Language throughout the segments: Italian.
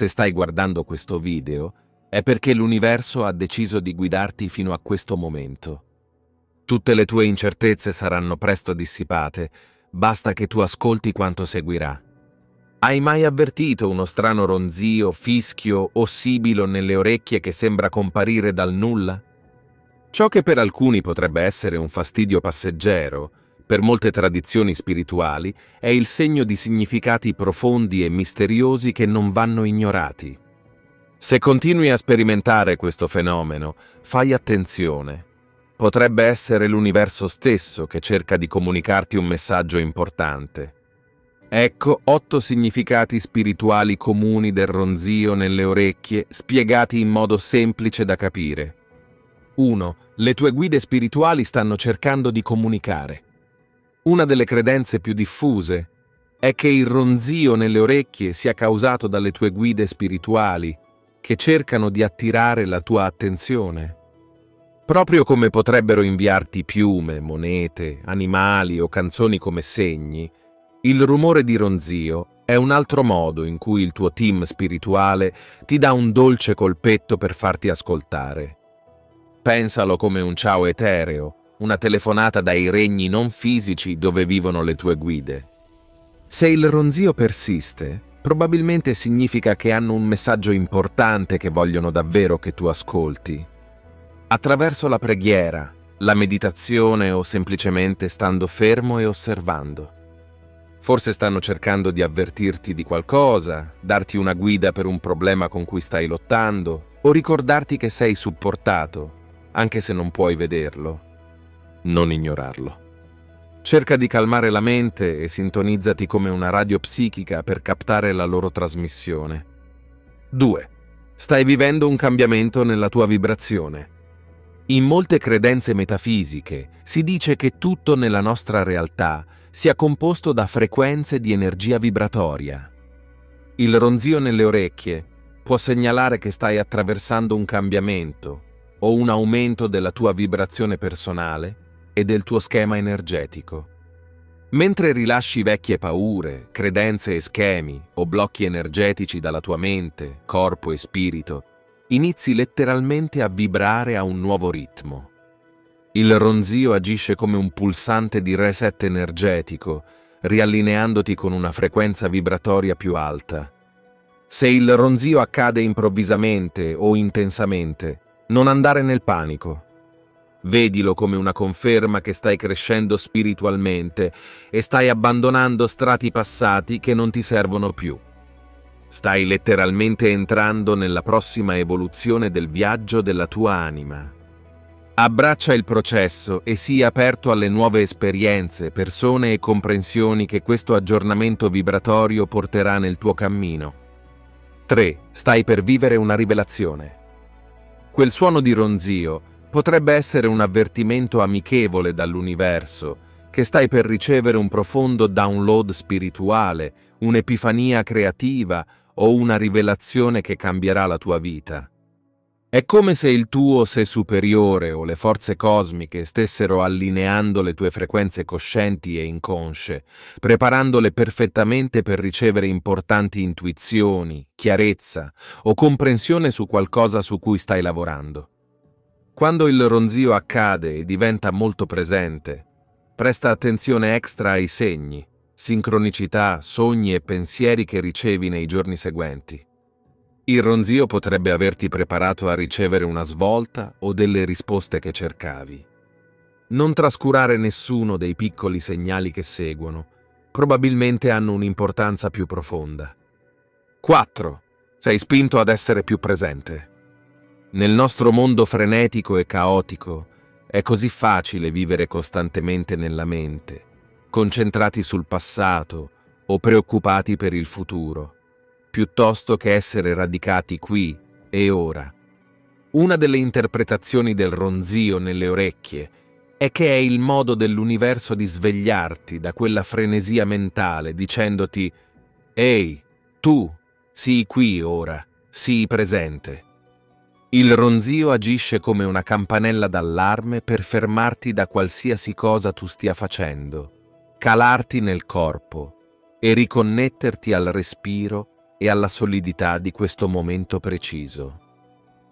Se stai guardando questo video, è perché l'universo ha deciso di guidarti fino a questo momento. Tutte le tue incertezze saranno presto dissipate, basta che tu ascolti quanto seguirà. Hai mai avvertito uno strano ronzio, fischio o sibilo nelle orecchie che sembra comparire dal nulla? Ciò che per alcuni potrebbe essere un fastidio passeggero, per molte tradizioni spirituali, è il segno di significati profondi e misteriosi che non vanno ignorati. Se continui a sperimentare questo fenomeno, fai attenzione. Potrebbe essere l'universo stesso che cerca di comunicarti un messaggio importante. Ecco otto significati spirituali comuni del ronzio nelle orecchie, spiegati in modo semplice da capire. 1. Le tue guide spirituali stanno cercando di comunicare. Una delle credenze più diffuse è che il ronzio nelle orecchie sia causato dalle tue guide spirituali, che cercano di attirare la tua attenzione. Proprio come potrebbero inviarti piume, monete, animali o canzoni come segni, il rumore di ronzio è un altro modo in cui il tuo team spirituale ti dà un dolce colpetto per farti ascoltare. Pensalo come un ciao etereo, una telefonata dai regni non fisici dove vivono le tue guide. Se il ronzio persiste, probabilmente significa che hanno un messaggio importante che vogliono davvero che tu ascolti. Attraverso la preghiera, la meditazione o semplicemente stando fermo e osservando. Forse stanno cercando di avvertirti di qualcosa, darti una guida per un problema con cui stai lottando o ricordarti che sei supportato, anche se non puoi vederlo non ignorarlo. Cerca di calmare la mente e sintonizzati come una radio psichica per captare la loro trasmissione. 2. Stai vivendo un cambiamento nella tua vibrazione. In molte credenze metafisiche si dice che tutto nella nostra realtà sia composto da frequenze di energia vibratoria. Il ronzio nelle orecchie può segnalare che stai attraversando un cambiamento o un aumento della tua vibrazione personale e del tuo schema energetico. Mentre rilasci vecchie paure, credenze e schemi o blocchi energetici dalla tua mente, corpo e spirito, inizi letteralmente a vibrare a un nuovo ritmo. Il ronzio agisce come un pulsante di reset energetico, riallineandoti con una frequenza vibratoria più alta. Se il ronzio accade improvvisamente o intensamente, non andare nel panico. Vedilo come una conferma che stai crescendo spiritualmente e stai abbandonando strati passati che non ti servono più. Stai letteralmente entrando nella prossima evoluzione del viaggio della tua anima. Abbraccia il processo e sii aperto alle nuove esperienze, persone e comprensioni che questo aggiornamento vibratorio porterà nel tuo cammino. 3. Stai per vivere una rivelazione. Quel suono di ronzio potrebbe essere un avvertimento amichevole dall'universo, che stai per ricevere un profondo download spirituale, un'epifania creativa o una rivelazione che cambierà la tua vita. È come se il tuo sé superiore o le forze cosmiche stessero allineando le tue frequenze coscienti e inconsce, preparandole perfettamente per ricevere importanti intuizioni, chiarezza o comprensione su qualcosa su cui stai lavorando. Quando il ronzio accade e diventa molto presente, presta attenzione extra ai segni, sincronicità, sogni e pensieri che ricevi nei giorni seguenti. Il ronzio potrebbe averti preparato a ricevere una svolta o delle risposte che cercavi. Non trascurare nessuno dei piccoli segnali che seguono, probabilmente hanno un'importanza più profonda. 4. Sei spinto ad essere più presente. Nel nostro mondo frenetico e caotico è così facile vivere costantemente nella mente, concentrati sul passato o preoccupati per il futuro, piuttosto che essere radicati qui e ora. Una delle interpretazioni del ronzio nelle orecchie è che è il modo dell'universo di svegliarti da quella frenesia mentale dicendoti Ehi, tu, sii qui ora, sii presente. Il ronzio agisce come una campanella d'allarme per fermarti da qualsiasi cosa tu stia facendo, calarti nel corpo e riconnetterti al respiro e alla solidità di questo momento preciso.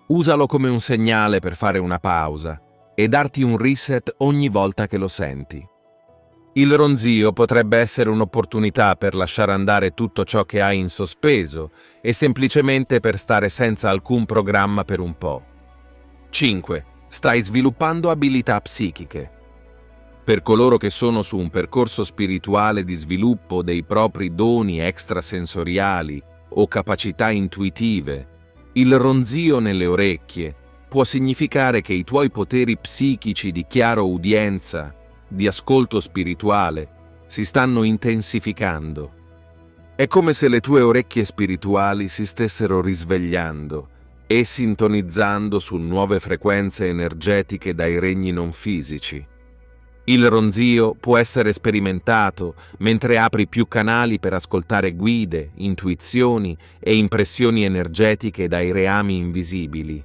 Usalo come un segnale per fare una pausa e darti un reset ogni volta che lo senti. Il ronzio potrebbe essere un'opportunità per lasciare andare tutto ciò che hai in sospeso e semplicemente per stare senza alcun programma per un po'. 5. Stai sviluppando abilità psichiche. Per coloro che sono su un percorso spirituale di sviluppo dei propri doni extrasensoriali o capacità intuitive, il ronzio nelle orecchie può significare che i tuoi poteri psichici di chiaro udienza, di ascolto spirituale, si stanno intensificando. È come se le tue orecchie spirituali si stessero risvegliando e sintonizzando su nuove frequenze energetiche dai regni non fisici. Il ronzio può essere sperimentato mentre apri più canali per ascoltare guide, intuizioni e impressioni energetiche dai reami invisibili.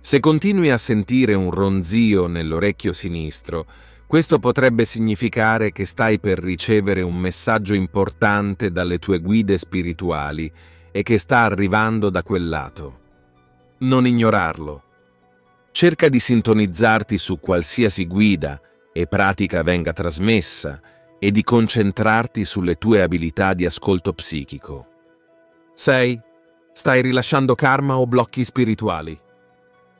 Se continui a sentire un ronzio nell'orecchio sinistro, questo potrebbe significare che stai per ricevere un messaggio importante dalle tue guide spirituali e che sta arrivando da quel lato non ignorarlo. Cerca di sintonizzarti su qualsiasi guida e pratica venga trasmessa e di concentrarti sulle tue abilità di ascolto psichico. 6. Stai rilasciando karma o blocchi spirituali.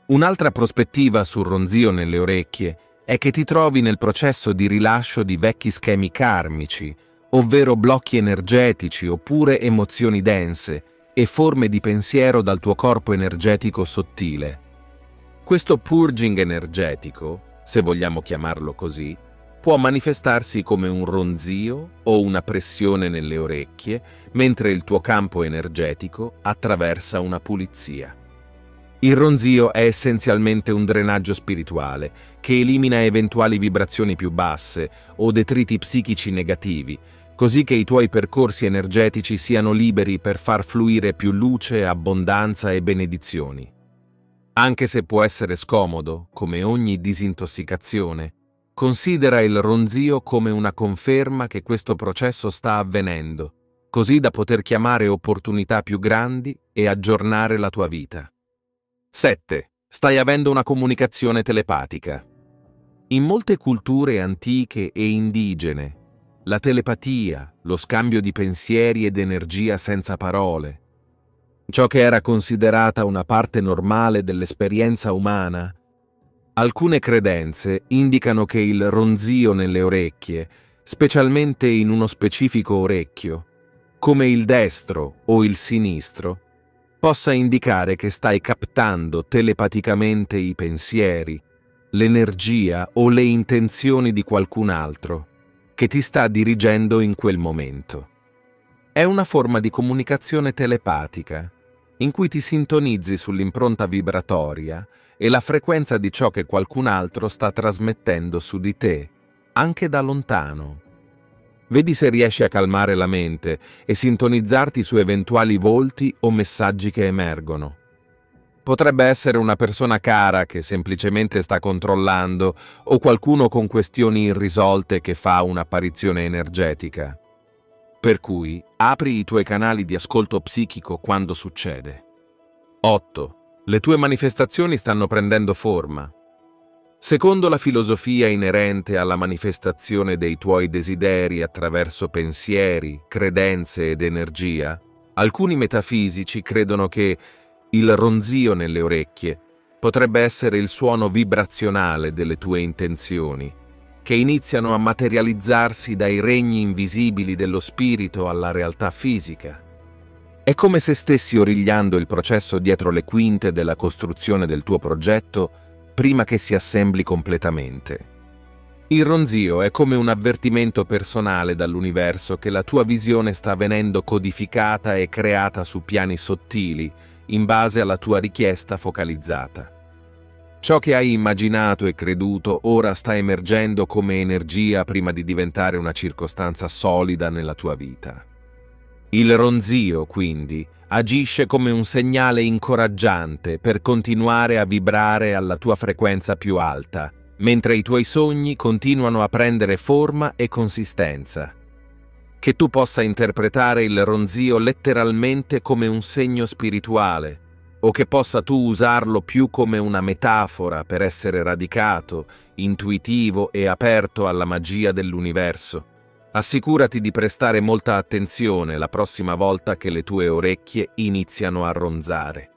Un'altra prospettiva sul ronzio nelle orecchie è che ti trovi nel processo di rilascio di vecchi schemi karmici, ovvero blocchi energetici oppure emozioni dense, e forme di pensiero dal tuo corpo energetico sottile. Questo purging energetico, se vogliamo chiamarlo così, può manifestarsi come un ronzio o una pressione nelle orecchie mentre il tuo campo energetico attraversa una pulizia. Il ronzio è essenzialmente un drenaggio spirituale che elimina eventuali vibrazioni più basse o detriti psichici negativi così che i tuoi percorsi energetici siano liberi per far fluire più luce, abbondanza e benedizioni. Anche se può essere scomodo, come ogni disintossicazione, considera il ronzio come una conferma che questo processo sta avvenendo, così da poter chiamare opportunità più grandi e aggiornare la tua vita. 7. Stai avendo una comunicazione telepatica. In molte culture antiche e indigene, la telepatia, lo scambio di pensieri ed energia senza parole. Ciò che era considerata una parte normale dell'esperienza umana. Alcune credenze indicano che il ronzio nelle orecchie, specialmente in uno specifico orecchio, come il destro o il sinistro, possa indicare che stai captando telepaticamente i pensieri, l'energia o le intenzioni di qualcun altro che ti sta dirigendo in quel momento. È una forma di comunicazione telepatica, in cui ti sintonizzi sull'impronta vibratoria e la frequenza di ciò che qualcun altro sta trasmettendo su di te, anche da lontano. Vedi se riesci a calmare la mente e sintonizzarti su eventuali volti o messaggi che emergono. Potrebbe essere una persona cara che semplicemente sta controllando o qualcuno con questioni irrisolte che fa un'apparizione energetica. Per cui apri i tuoi canali di ascolto psichico quando succede. 8. Le tue manifestazioni stanno prendendo forma. Secondo la filosofia inerente alla manifestazione dei tuoi desideri attraverso pensieri, credenze ed energia, alcuni metafisici credono che il ronzio nelle orecchie potrebbe essere il suono vibrazionale delle tue intenzioni, che iniziano a materializzarsi dai regni invisibili dello spirito alla realtà fisica. È come se stessi origliando il processo dietro le quinte della costruzione del tuo progetto prima che si assembli completamente. Il ronzio è come un avvertimento personale dall'universo che la tua visione sta venendo codificata e creata su piani sottili, in base alla tua richiesta focalizzata. Ciò che hai immaginato e creduto ora sta emergendo come energia prima di diventare una circostanza solida nella tua vita. Il ronzio, quindi, agisce come un segnale incoraggiante per continuare a vibrare alla tua frequenza più alta, mentre i tuoi sogni continuano a prendere forma e consistenza. che tu possa interpretare il ronzio letteralmente come un segno spirituale, o che possa tu usarlo più come una metafora per essere radicato, intuitivo e aperto alla magia dell'universo. Assicurati di prestare molta attenzione la prossima volta che le tue orecchie iniziano a ronzare.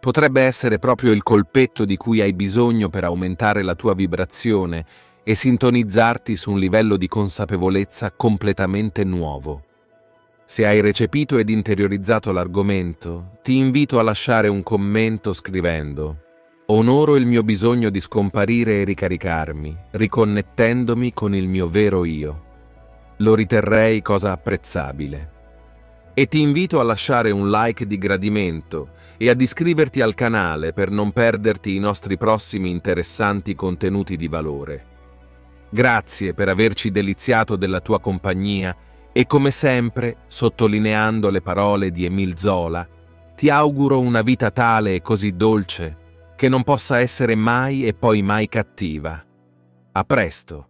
Potrebbe essere proprio il colpetto di cui hai bisogno per aumentare la tua vibrazione e sintonizzarti su un livello di consapevolezza completamente nuovo. Se hai recepito ed interiorizzato l'argomento, ti invito a lasciare un commento scrivendo Onoro il mio bisogno di scomparire e ricaricarmi, riconnettendomi con il mio vero io. Lo riterrei cosa apprezzabile. E ti invito a lasciare un like di gradimento e ad iscriverti al canale per non perderti i nostri prossimi interessanti contenuti di valore. Grazie per averci deliziato della tua compagnia e come sempre, sottolineando le parole di Emil Zola, ti auguro una vita tale e così dolce che non possa essere mai e poi mai cattiva. A presto.